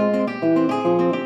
Música